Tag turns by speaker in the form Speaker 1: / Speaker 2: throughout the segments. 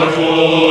Speaker 1: Arvo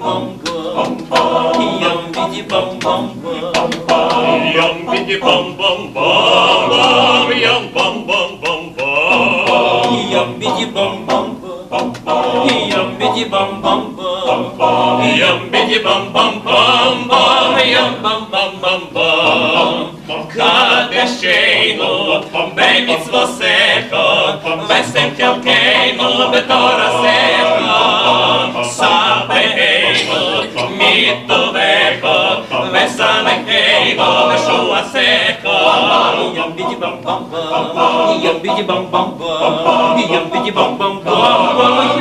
Speaker 1: bum bum
Speaker 2: bum, yum bitty bum bum bum, yum bitty bum bum bum, yum bum bum bum bum, yum bitty bum bum bum, yum bitty bum bum bum, yum bitty bum bum bum bum, yum bum bum bum bum. קדשנו במצוותיך, בסם חלקנו בתורתך bum bum, yum biggy bum bum bum, yum biggy bum bum bum,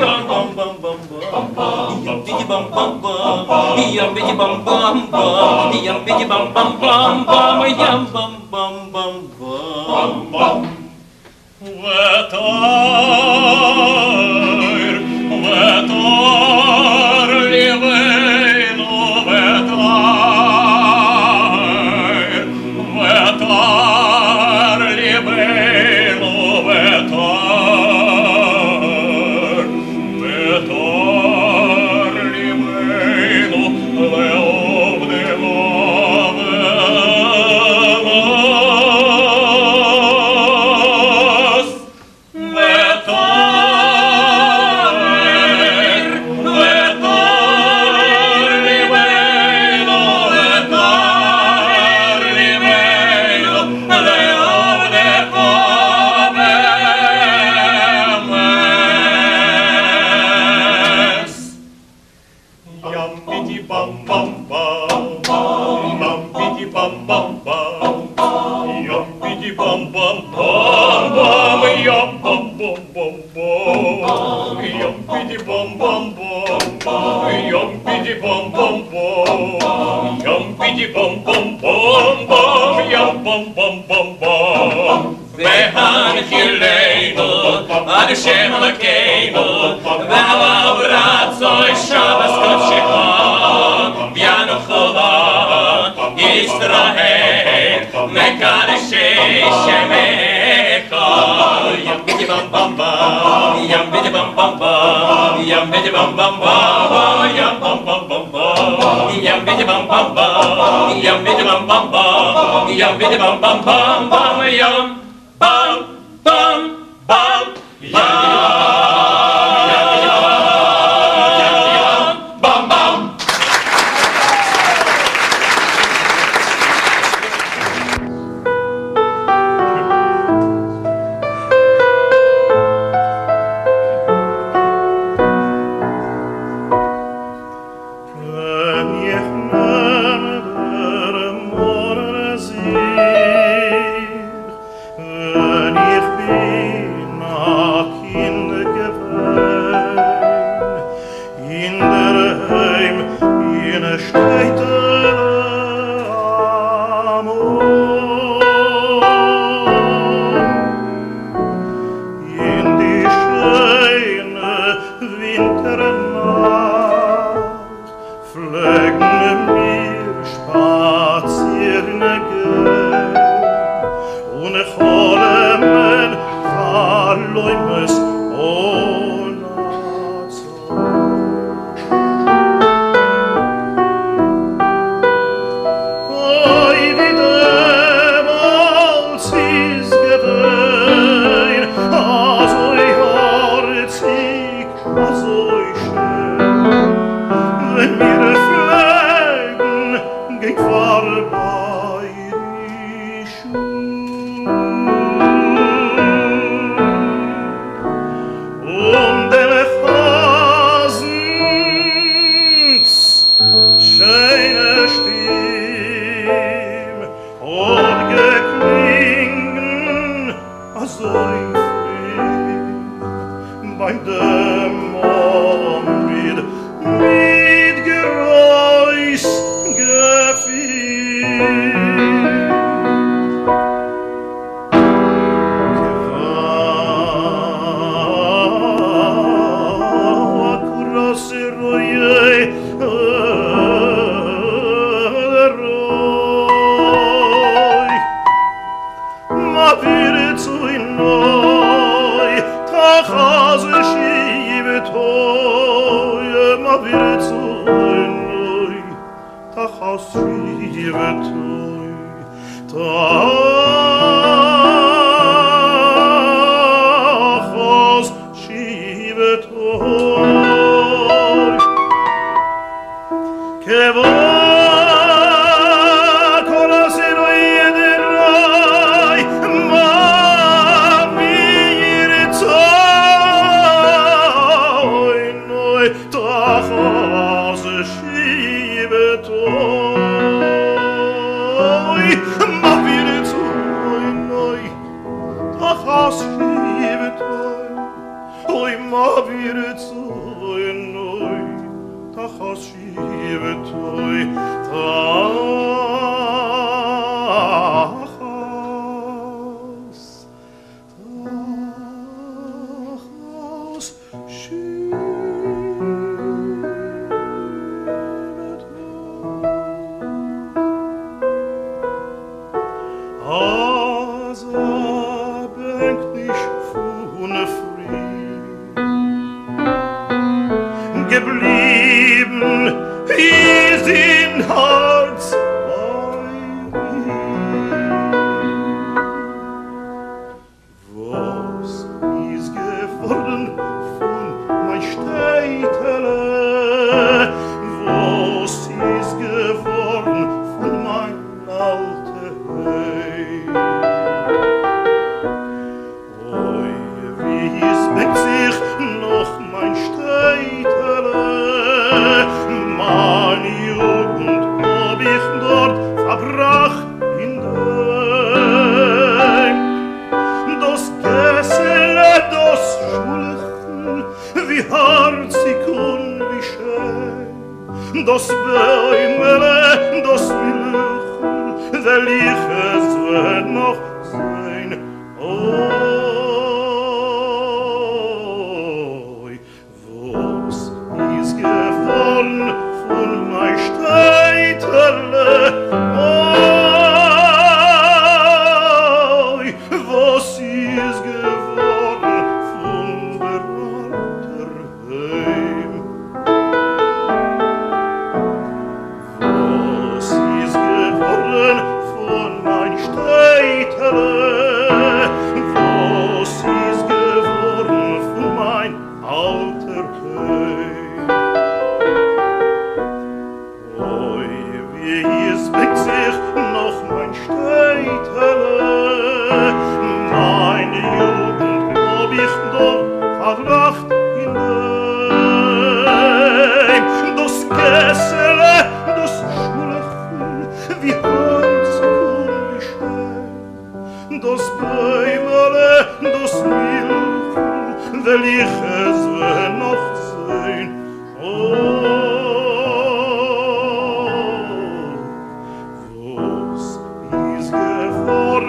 Speaker 2: yum bum bum bum bum, yum biggy bum bum bum, yum biggy bum bum bum, yum biggy bum bum bum bum, yum bum. bom bom bom bom. We han ich ihr leibo a de schemel kebo we han aber at so ich schab es kommt sie kommt wir no khova israel me kan ich sche
Speaker 1: me ko yam bam bam bam yam bam bam bam yam bam
Speaker 3: bam bam bam yam bam bam bam bam yam bam bam bam yam bam bam bam bum yum bidi bum bum bum bum yum. Bum Apeio, abikurim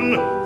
Speaker 3: 嗯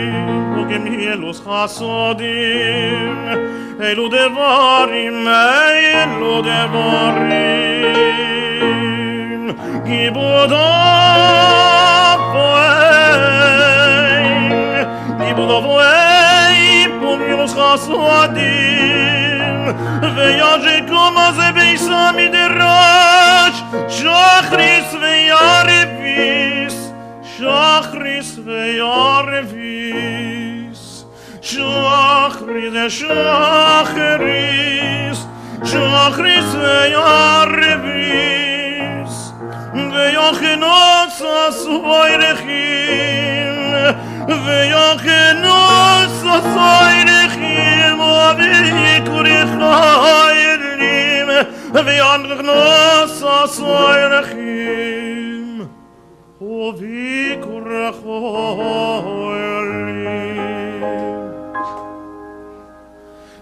Speaker 3: Elus Hasodim, Elu Devarim, Elu Devarim, Gibuda Voeim, Gibuda Voeim, Pum Elus Hasodim, Veyaje Koma Zebeisa Midrash, Shachris Veyarevis, Shachris Veyarevis, pride Shachris, Shachris ve'yarvis, ve'yochinot sasoy rechim, ve'yochinot sasoy rechim, ve'yikurichai elim, ve'yochinot sasoy rechim, ve'yikurichai elim,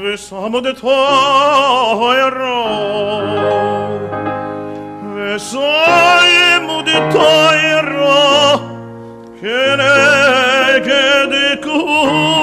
Speaker 3: vi samode toiro vi samode toiro che ne che di cui.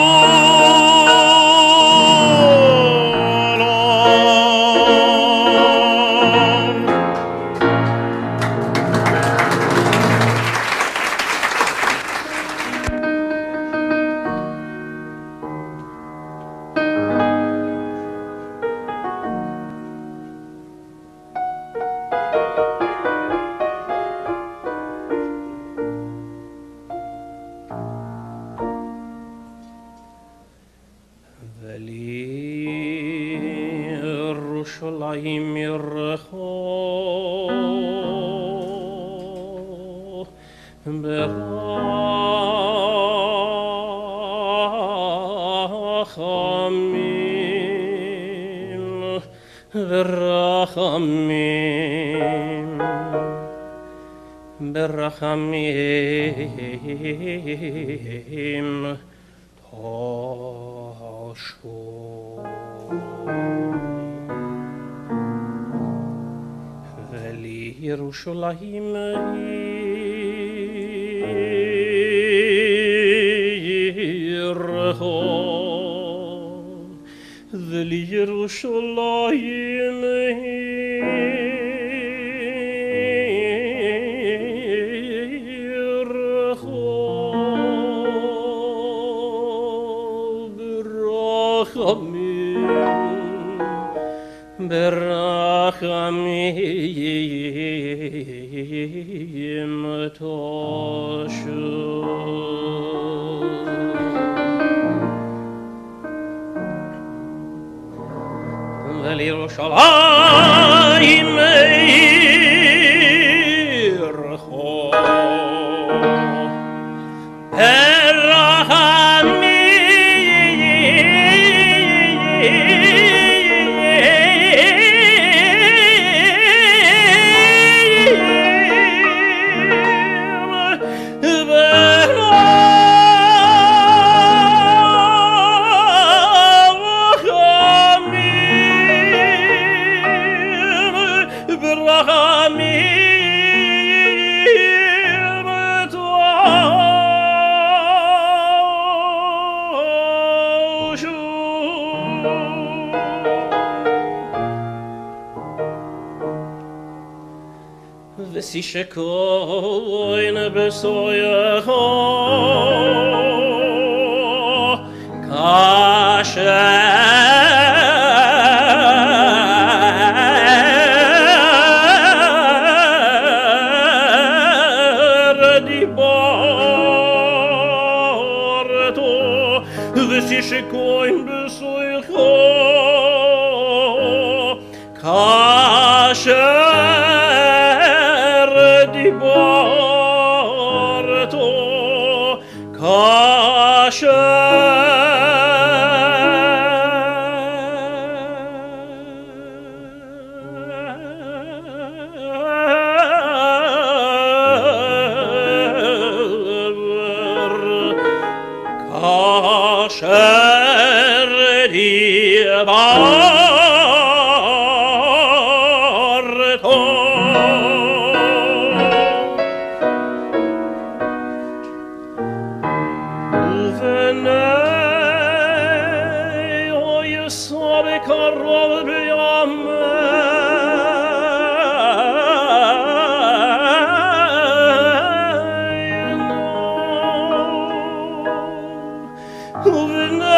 Speaker 3: Kuvnei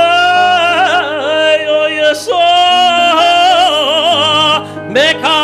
Speaker 3: oh yes, oh, Yesod,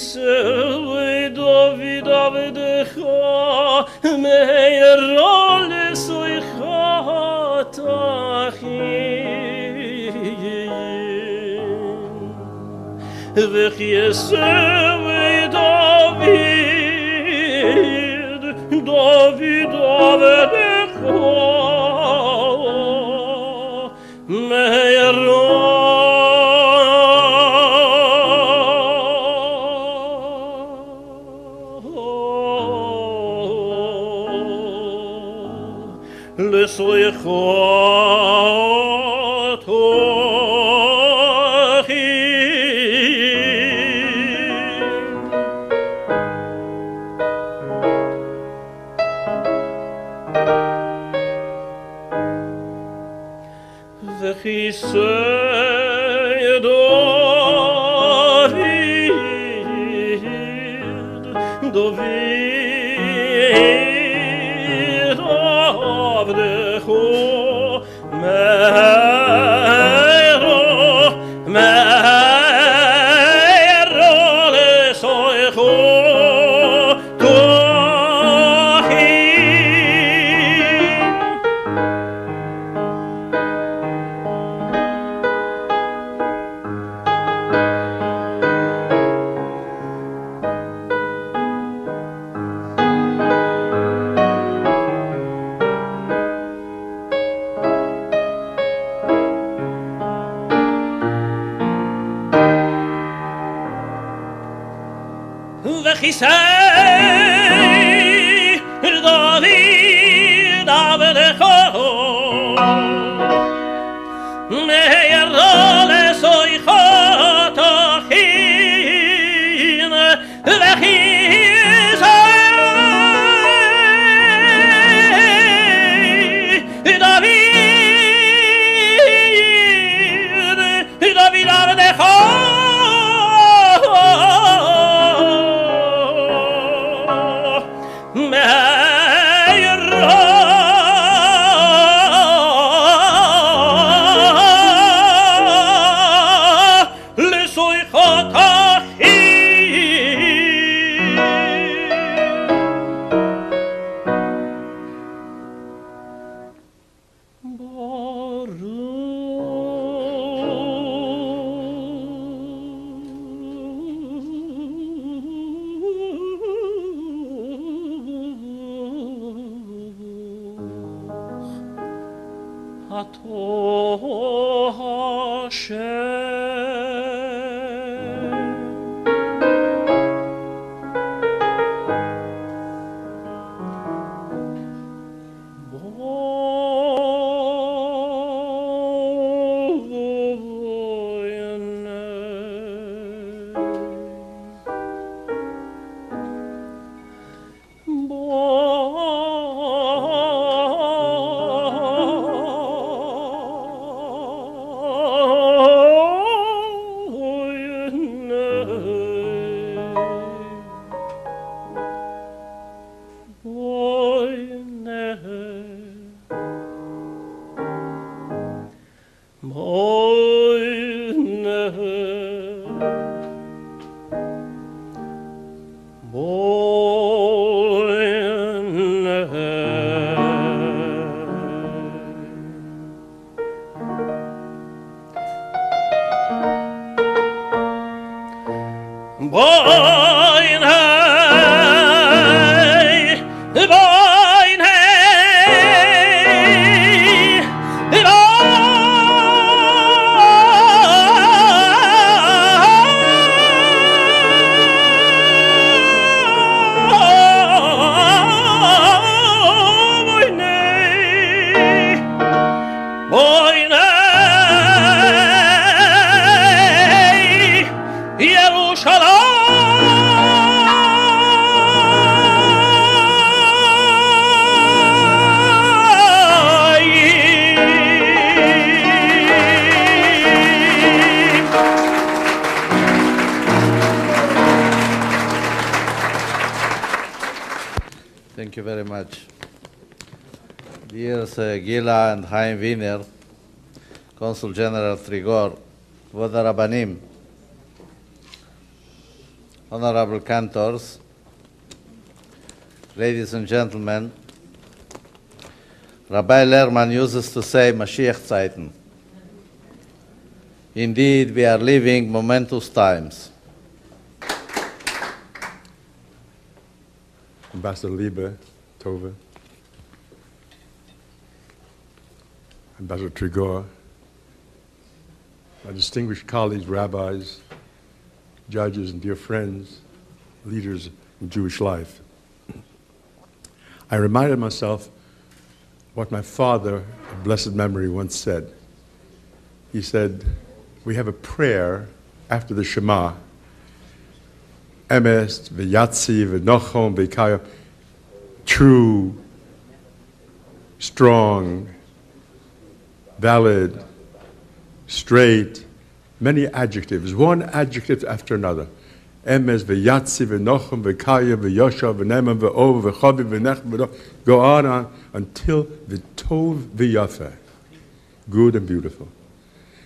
Speaker 3: Kisel David Davidcha Meir alles euch hatachim Vech לשליחותו
Speaker 4: Thank you very much. Dear uh, Gila and Chaim Wiener, Consul General Trigor, Vod Rabanim, Honorable Cantors, ladies and gentlemen, Rabbi Lehrman uses to say Mashiach Zeiten. Indeed, we are living momentous times.
Speaker 5: Ambassador Liba, Tova, Ambassador Trigor, my distinguished colleagues, rabbis, judges, and dear friends, leaders in Jewish life. I reminded myself what my father, of blessed memory, once said. He said, We have a prayer after the Shema Emes, V'yatzi, V'nochom, V'kayo, true, strong, valid, straight, many adjectives, one adjective after another. Emes, V'yatzi, V'nochom, V'kayo, V'yosha, V'neman, V'ov, V'chovi, V'nech, go on, on until the Tov v'yafa, good and beautiful.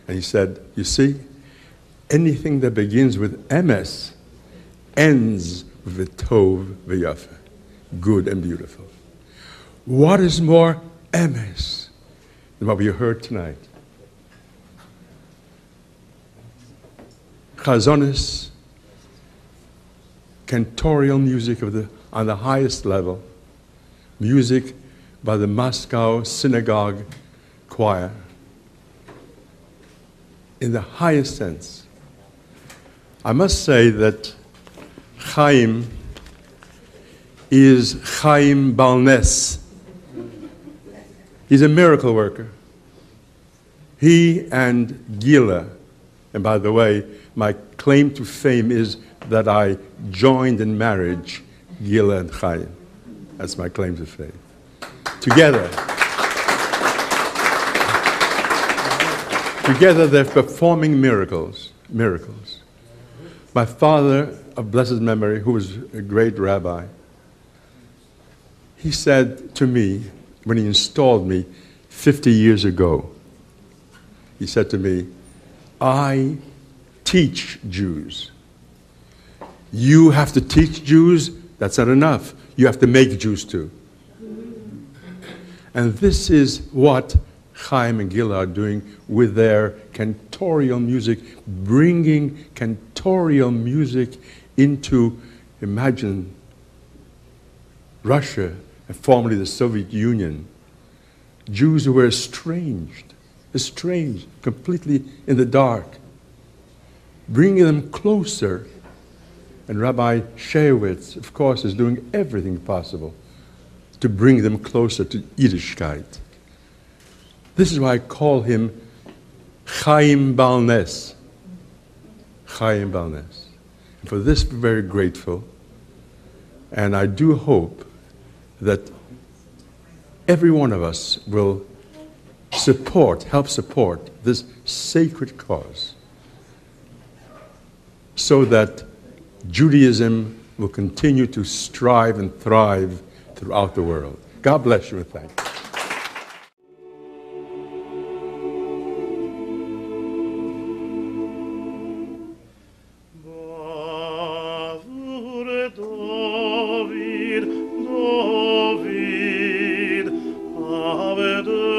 Speaker 5: And he said, You see, anything that begins with Emes ends with Tov v'yafa, good and beautiful. What is more Emes than what we heard tonight? Chazonis, cantorial music of the, on the highest level, music by the Moscow Synagogue Choir, in the highest sense. I must say that Chaim is Chaim Balnes. He's a miracle worker. He and Gila, and by the way, my claim to fame is that I joined in marriage Gila and Chaim. That's my claim to fame. Together. Together they're performing miracles. Miracles. My father of blessed memory, who was a great rabbi, he said to me when he installed me 50 years ago, he said to me, I teach Jews. You have to teach Jews, that's not enough. You have to make Jews too. And this is what Chaim and Gila are doing with their cantorial music, bringing cantorial music into, imagine, Russia and formerly the Soviet Union. Jews who were estranged, estranged, completely in the dark, bringing them closer. And Rabbi Shayevich, of course, is doing everything possible to bring them closer to Yiddishkeit. This is why I call him Chaim Balnes. Chaim Balnes. For this, very grateful. And I do hope that every one of us will support, help support this sacred cause so that Judaism will continue to strive and thrive throughout the world. God bless you and thank you.
Speaker 1: Avedecho,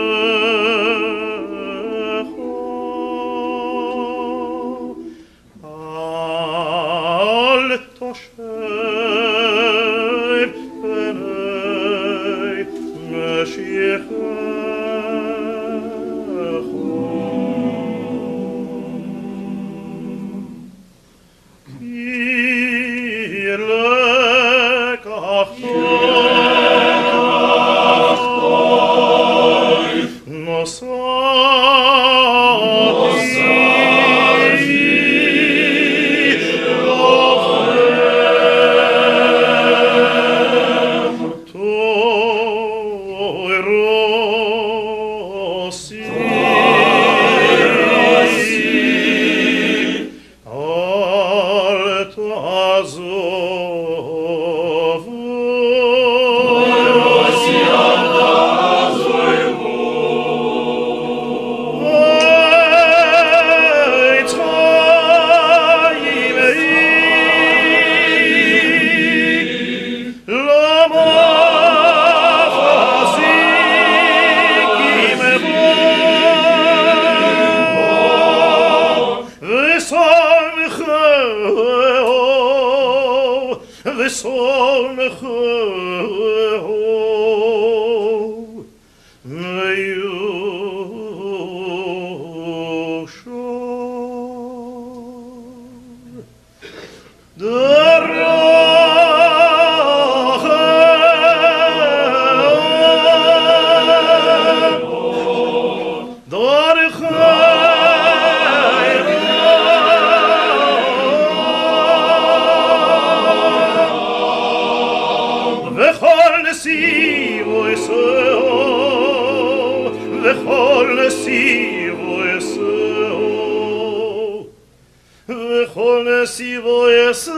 Speaker 1: וכל נסיבו אסאו,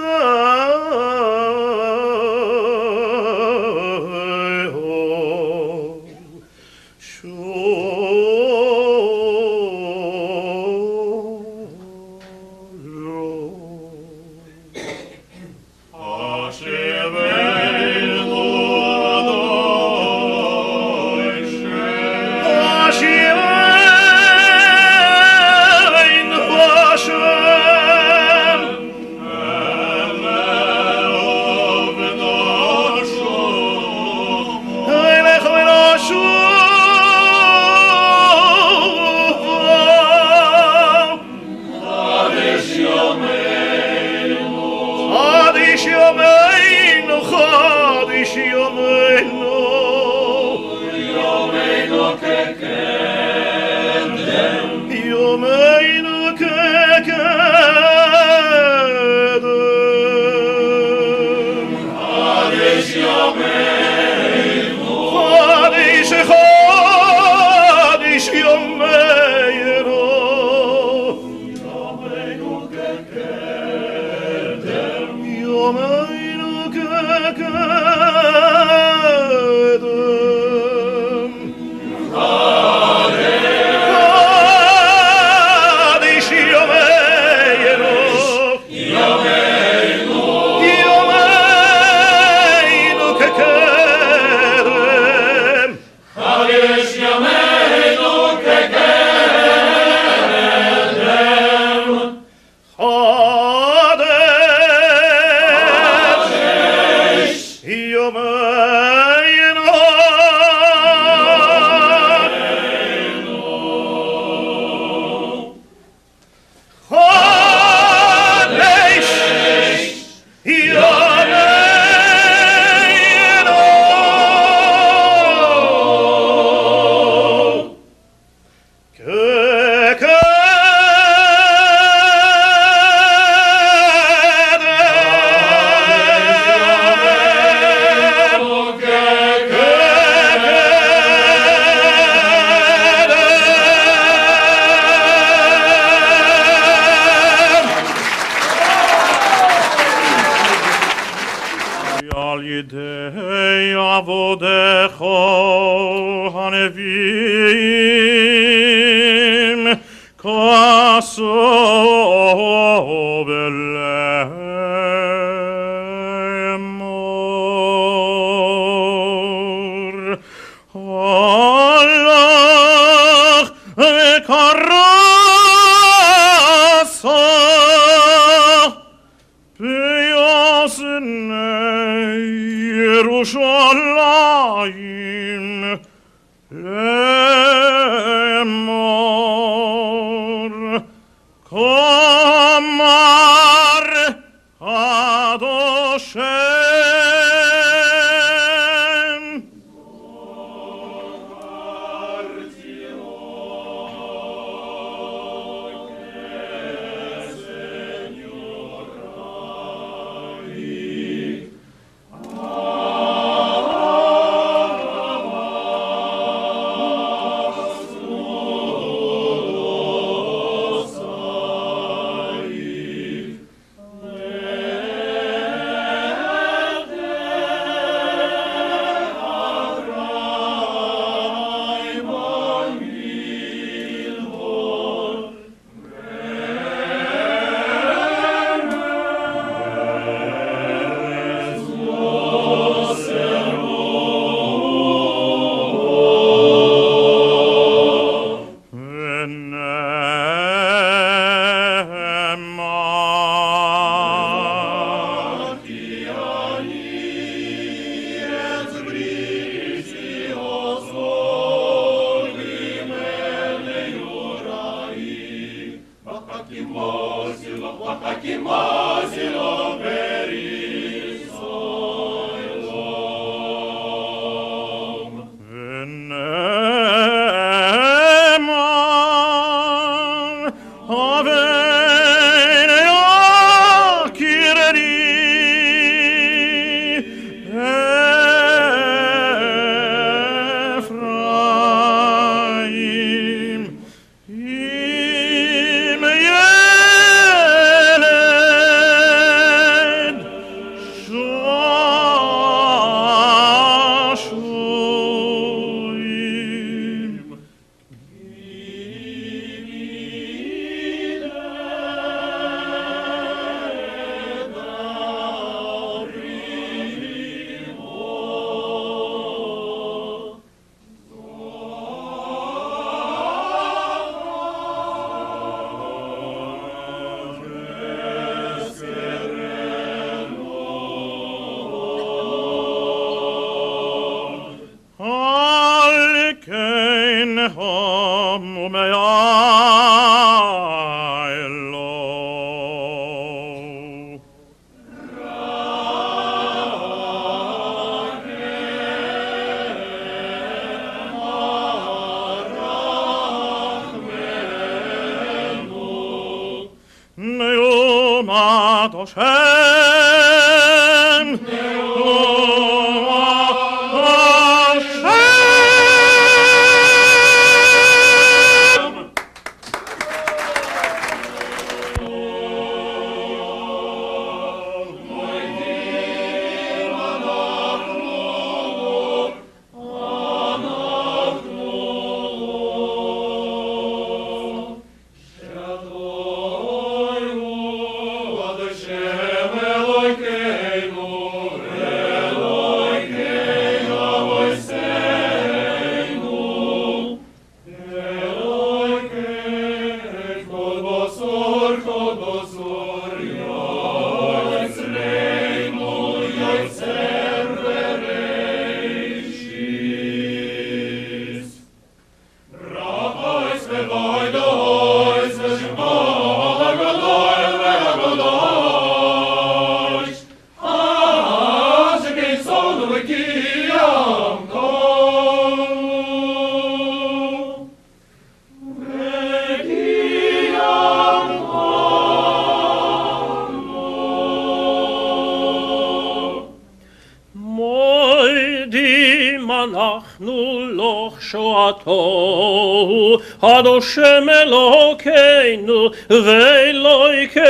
Speaker 6: הדושם
Speaker 3: אלוקינו, ואלוהיקי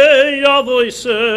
Speaker 3: אבויסנו,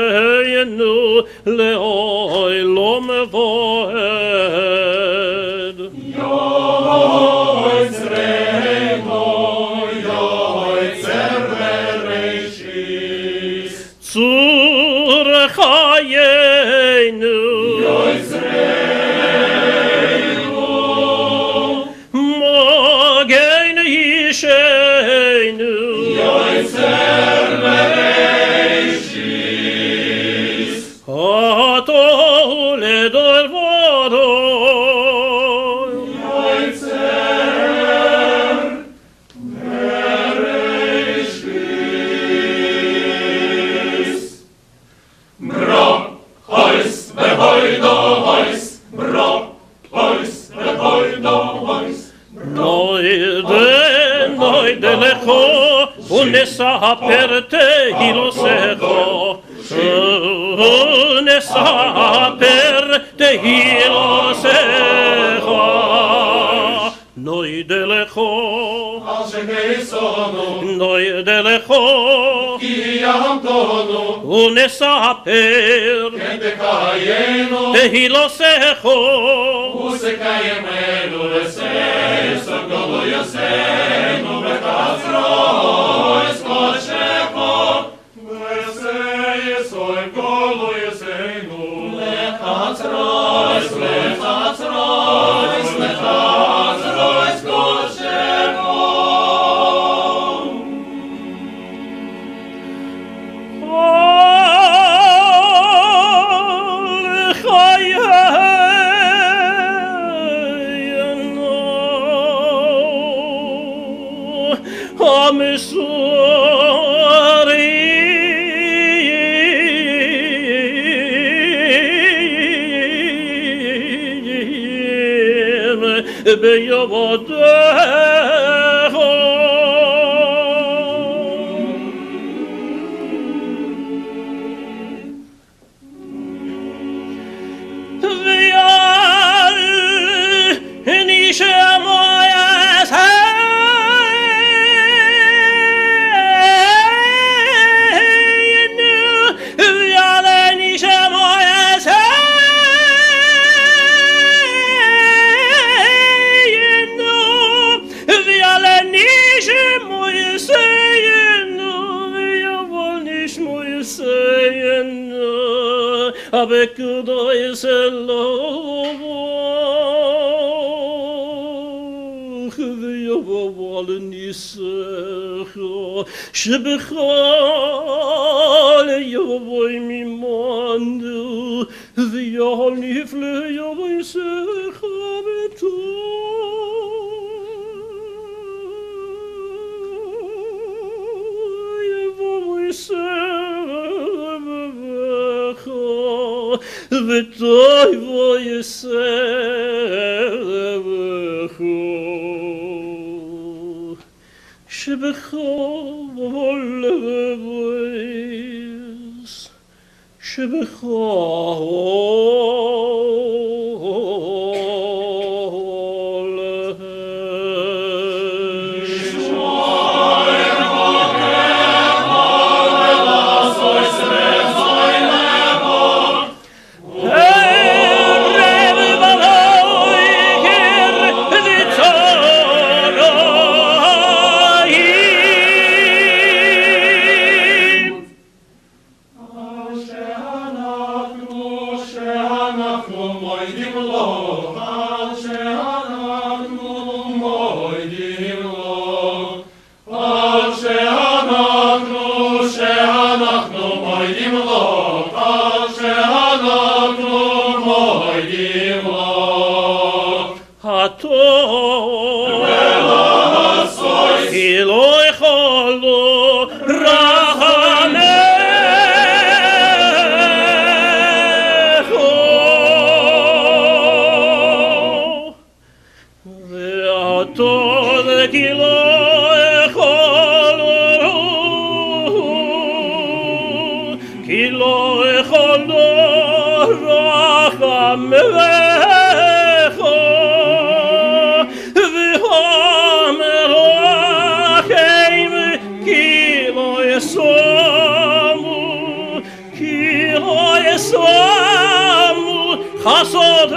Speaker 3: unesapper tehilosecho. Unesapper tehilosecho. Noide lecho, noide lecho, unesapper tehilosecho. כל geweer, we wollen niet zeggen. Ze begalen je bij mijn manden, we jou niet vleien bij zeggen met
Speaker 7: וטוי בו יסבכו She Shibachov of all the ways.
Speaker 3: all. hasode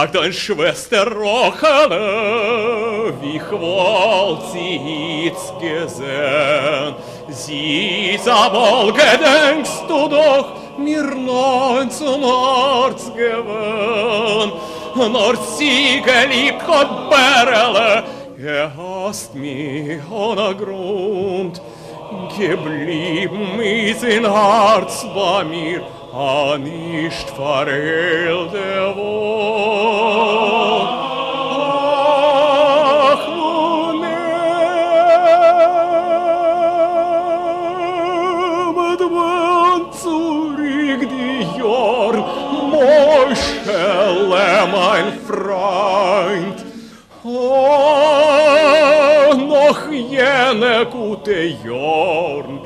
Speaker 3: Ладонь швестер рохана, вихволциц гезен, Зица волгеденг студох, мирнойн цу норц
Speaker 8: гевен,
Speaker 6: Норц сиге липхот береле, Gehast mi hona grund, geblieben is in Harz bei mir, a nicht verhehlte Wort. Ach, nun man zurück die Moschele, mein Freund. Oh, noch jene gute Jorn,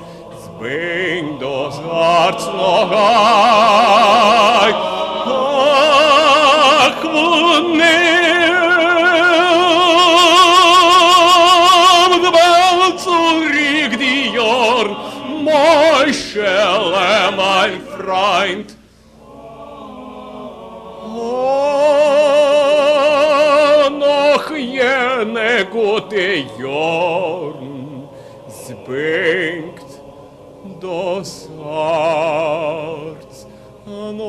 Speaker 6: zwing das Herz noch ein. Ach, wo nimmt man zurück die Jorn, Moschele, mein Freund. Oh, noch jene gute Jorn, zbängt das Herz
Speaker 9: an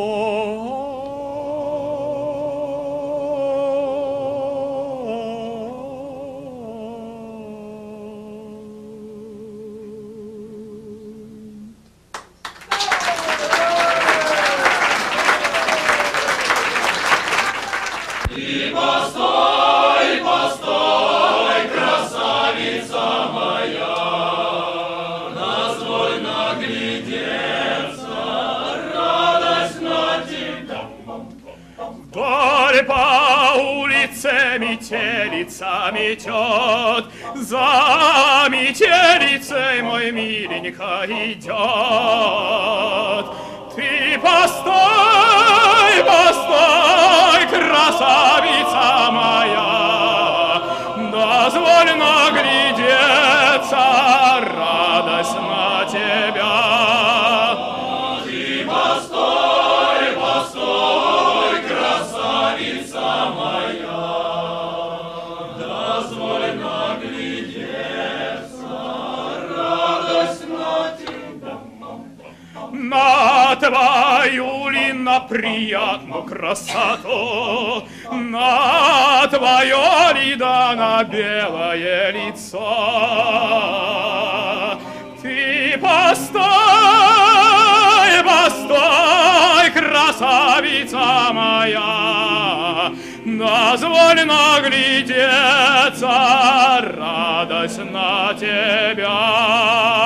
Speaker 9: метелица метет, За метелицей мой миленько идет. Ты постой, постой, красавица моя, Дозволь наглядеться, радость на тебя. На твою ли на приятную красоту, На твое ли да на белое лицо. Ты постой, постой, красавица моя, Дозволь наглядеться, радость на тебя.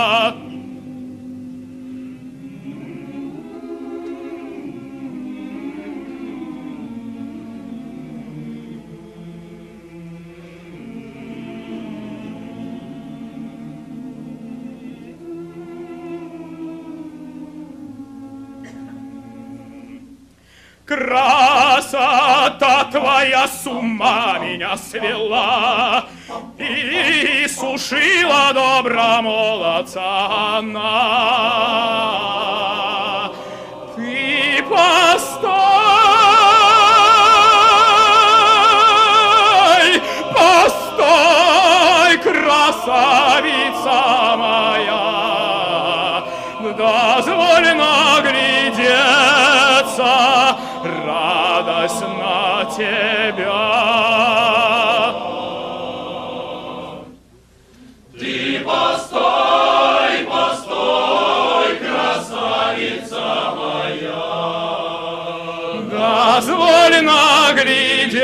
Speaker 9: Красота твоя с ума меня свела И сушила добра молодца она. Ты постой, постой, красавица тебя.
Speaker 10: Ты постой, постой, красавица моя, дозволь наглядеться.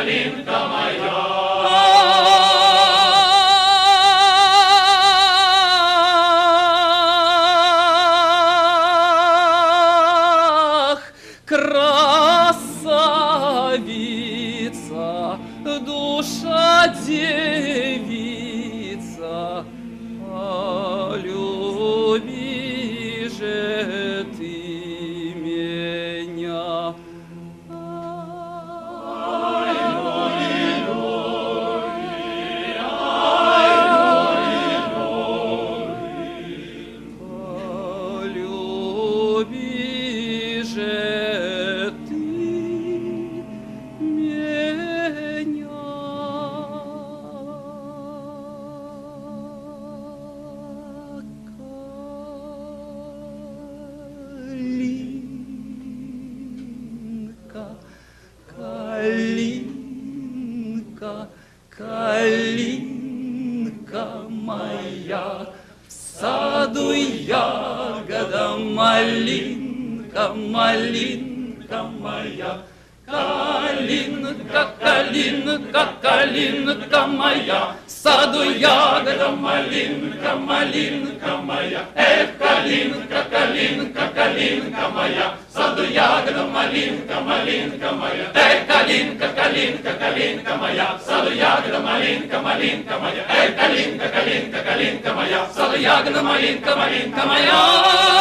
Speaker 10: Alim Tamayam. малинка моя. Эй, калинка, калинка, калинка моя, в саду ягода малинка, малинка моя. Эй, калинка, калинка, калинка моя, в саду ягода малинка, малинка моя.